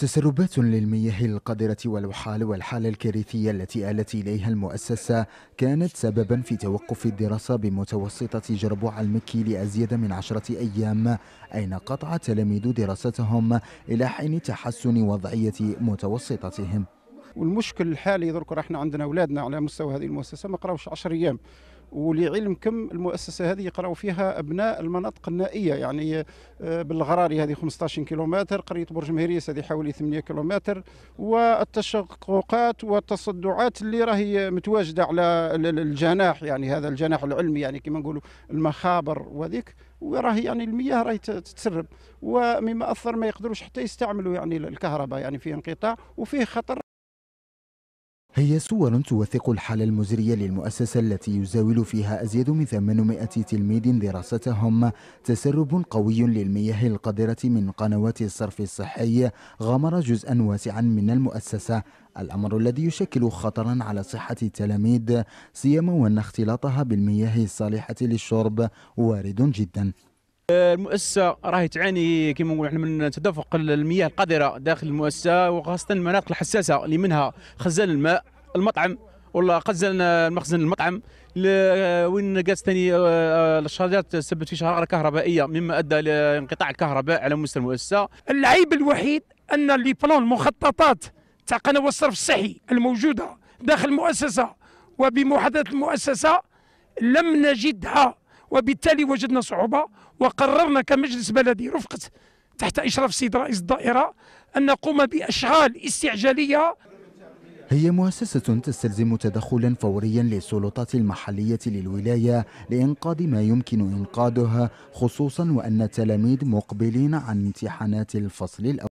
تسربات للمياه القذرة والوحال والحالة الكارثية التي آلت إليها المؤسسة كانت سببا في توقف الدراسة بمتوسطة جربوع المكي لأزيد من عشرة أيام أين قطع تلاميذ دراستهم إلى حين تحسن وضعية متوسطتهم. والمشكل الحالي درك إحنا عندنا أولادنا على مستوى هذه المؤسسة ما قراوش 10 أيام. ولعلمكم المؤسسة هذه يقرأوا فيها أبناء المناطق النائية يعني آه، بالغراري هذه 15 كيلومتر قرية برج مهريس هذه حوالي 8 كيلومتر والتشققات والتصدعات اللي راهي متواجدة على الجناح يعني هذا الجناح العلمي يعني كما نقولوا المخابر وذيك وراهي يعني المياه راهي تتسرب ومما أثر ما يقدروش حتى يستعملوا يعني الكهرباء يعني فيه انقطاع وفيه خطر هي صور توثق الحالة المزرية للمؤسسة التي يزاول فيها أزيد من 800 تلميذ دراستهم. تسرب قوي للمياه القذرة من قنوات الصرف الصحي. غمر جزءا واسعا من المؤسسة. الأمر الذي يشكل خطرا على صحة التلاميذ سيما وأن اختلاطها بالمياه الصالحة للشرب وارد جدا. المؤسسة راهي تعاني كما نقول إحنا من تدفق المياه القذرة داخل المؤسسة وخاصة المناطق الحساسة اللي منها خزان الماء المطعم ولا خزان مخزن المطعم وين جالس ثاني آه، الشهادات سببت في شراره كهربائية مما أدى لانقطاع الكهرباء على مستوى المؤسسة. العيب الوحيد أن لي بلان مخططات تاع قنوات الصرف الصحي الموجودة داخل المؤسسة وبمحادثه المؤسسة لم نجدها. وبالتالي وجدنا صعوبة وقررنا كمجلس بلدي رفقة تحت إشراف السيد رئيس الدائرة أن نقوم بأشغال استعجالية. هي مؤسسة تستلزم تدخلا فوريا للسلطات المحلية للولاية لإنقاذ ما يمكن إنقاذه خصوصا وأن التلاميذ مقبلين عن امتحانات الفصل الأول.